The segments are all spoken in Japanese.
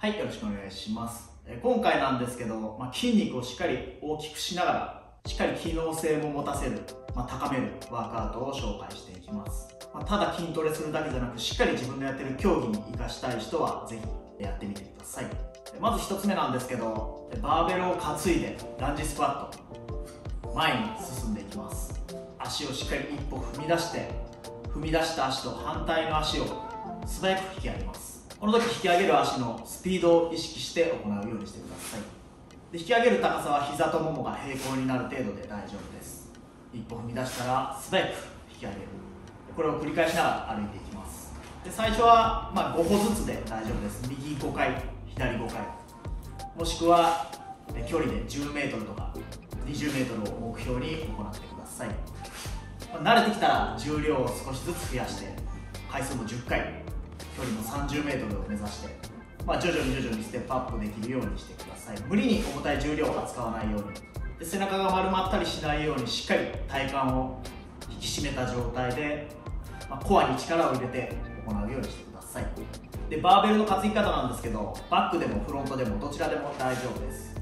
はい、よろしくお願いします。今回なんですけど、まあ、筋肉をしっかり大きくしながら、しっかり機能性も持たせる、まあ、高めるワークアウトを紹介していきます。まあ、ただ筋トレするだけじゃなく、しっかり自分のやってる競技に活かしたい人は、ぜひやってみてください。まず一つ目なんですけど、バーベルを担いでランジスクワット、前に進んでいきます。足をしっかり一歩踏み出して、踏み出した足と反対の足を素早く引き上げますこの時引き上げる足のスピードを意識して行うようにしてください。で引き上げる高さは膝とももが平行になる程度で大丈夫です。一歩踏み出したら素早く引き上げる。これを繰り返しながら歩いていきます。で最初はま5歩ずつで大丈夫です。右5回左5回。もしくは距離で 10m とか 20m を目標に行ってください。慣れてきたら重量を少しずつ増やして回数も10回距離も 30m を目指して、まあ、徐々に徐々にステップアップできるようにしてください。無理に重たい重量を扱わないように。で背中が丸まったりしないようにしっかり体幹を引き締めた状態で、まあ、コアに力を入れて行うようにしてください。でバーベルの担ぎ方なんですけどバックでもフロントでもどちらでも大丈夫です。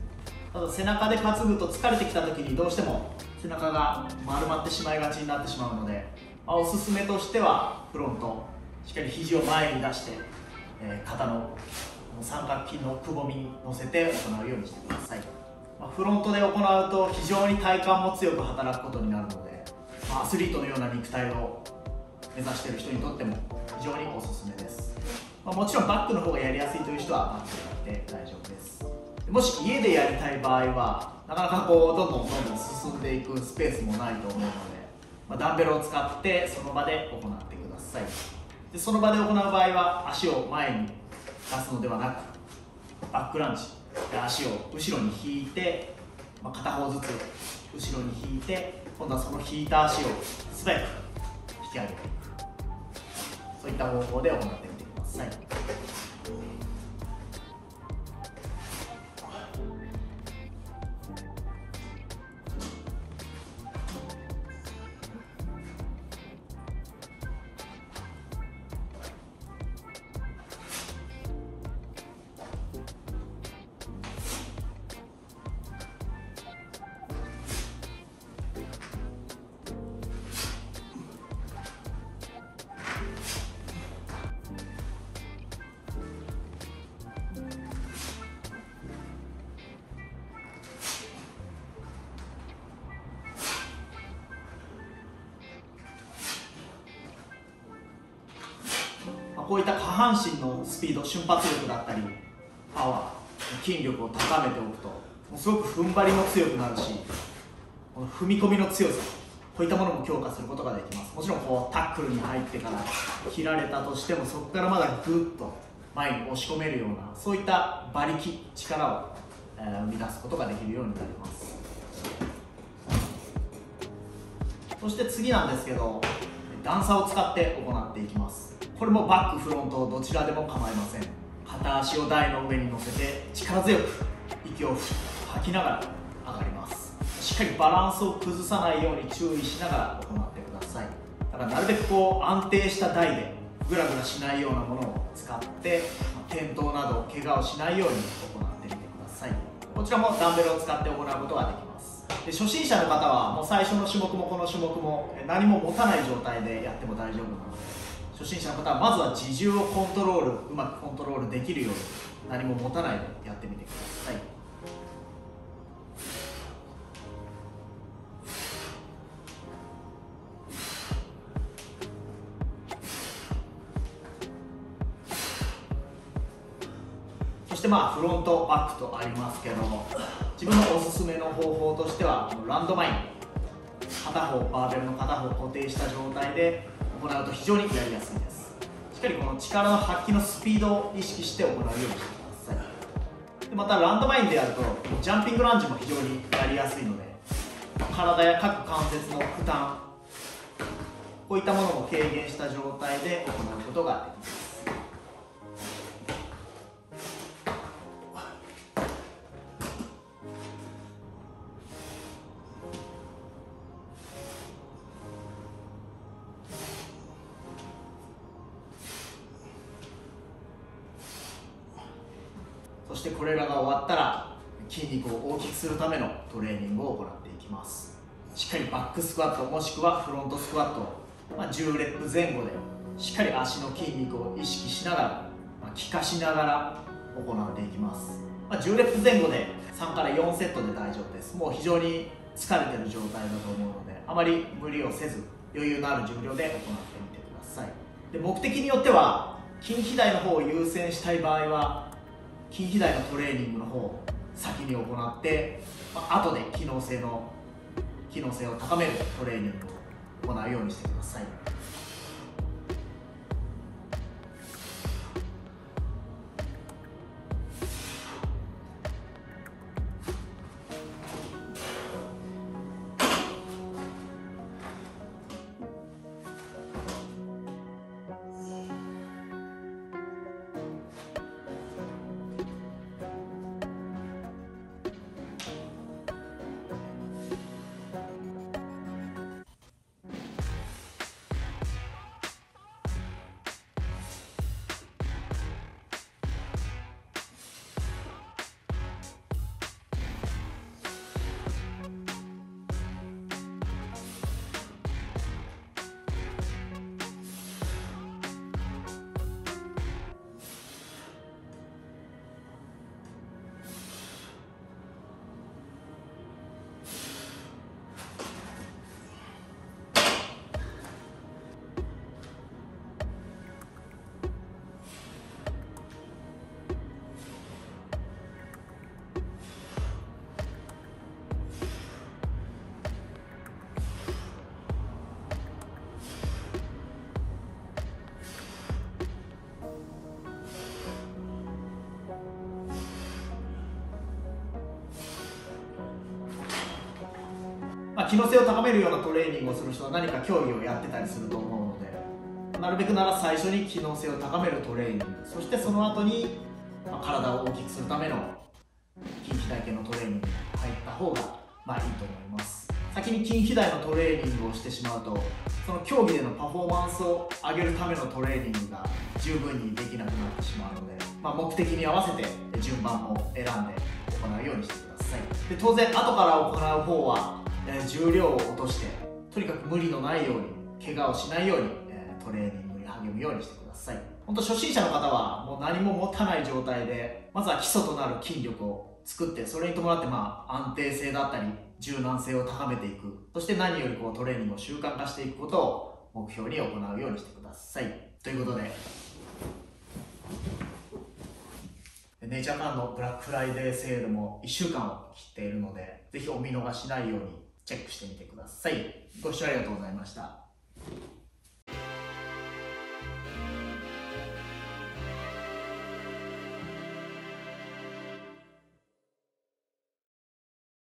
ただ背中で担ぐと疲れてきた時にどうしても背中が丸まってしまいがちになってしまうので、まあおすすめとしてはフロントしっかり肘を前に出して、えー肩の三角筋のくぼみに乗せて行うようにしてください、まあフロントで行うと非常に体幹も強く働くことになるので、まあアスリートのような肉体を目指している人にとっても非常におすすめです、まあもちろんバックの方がやりやすいという人はバックでやって大丈夫です。もし家でやりたい場合はなかなかこうどんどんどんどん進んでいくスペースもないと思うので、まあダンベルを使ってその場で行ってください。でその場で行う場合は足を前に出すのではなくバックランチ。で足を後ろに引いて、まあ片方ずつ後ろに引いて今度はその引いた足を素早く引き上げていくそういった方法で行っています。こういった下半身のスピード瞬発力だったりパワー筋力を高めておくとすごく踏ん張りも強くなるしこの踏み込みの強さこういったものも強化することができます。もちろんこうタックルに入ってから切られたとしてもそこからまだグッと前に押し込めるようなそういった馬力力を、えー生み出すことができるようになります。そして次なんですけど段差を使って行っていきます。これもバックフロントどちらでも構いません。片足を台の上に乗せて力強く息を吐きながら上がります。しっかりバランスを崩さないように注意しながら行ってください。だからなるべくこう安定した台でグラグラしないようなものを使って転倒など怪我をしないように行ってみてください。こちらもダンベルを使って行うことができます。で初心者の方はもう最初の種目もこの種目も何も持たない状態でやっても大丈夫なので初心者の方はまずは自重をコントロールうまくコントロールできるように何も持たないでやってみてください。そしてまあフロントバックとありますけども自分のおすすめの方法としてはランドマイン片方バーベルの片方固定した状態で行うと非常にやりやすいです。しっかりこの力の発揮のスピードを意識して行うようにしてください。でまたランドマインでやるとジャンピングランジも非常にやりやすいので体や各関節の負担こういったものも軽減した状態で行うことができます。してこれらが終わったら筋肉を大きくするためのトレーニングを行っていきます。しっかりバックスクワットもしくはフロントスクワット、まあ、10レップ前後でしっかり足の筋肉を意識しながら、まあ、効かしながら行っていきます、まあ、10レップ前後で3から4セットで大丈夫ですもう非常に疲れてる状態だと思うのであまり無理をせず余裕のある重量で行ってみてください。で目的によっては筋肥大の方を優先したい場合は筋肥大のトレーニングの方を先に行って、まあ、後で機能性の機能性を高めるトレーニングを行うようにしてください。あ、機能性を高めるようなトレーニングをする人は何か競技をやってたりすると思うのでなるべくなら最初に機能性を高めるトレーニングそしてその後に、まあ、体を大きくするための筋肥大系のトレーニングに入った方がまあいいと思います。先に筋肥大のトレーニングをしてしまうとその競技でのパフォーマンスを上げるためのトレーニングが十分にできなくなってしまうので、まあ、目的に合わせて順番も選んで行うようにしてください。で当然後から行う方はえ、重量を落としてとにかく無理のないように怪我をしないように、え、トレーニングに励むようにしてください。本当初心者の方はもう何も持たない状態でまずは基礎となる筋力を作ってそれに伴ってまあ安定性だったり柔軟性を高めていく。そして何よりこうトレーニングを習慣化していくことを目標に行うようにしてください。ということでネイチャーファンのブラックフライデーセールも1週間を切っているのでぜひお見逃しないようにチェックしてみてください。ご視聴ありがとうございました。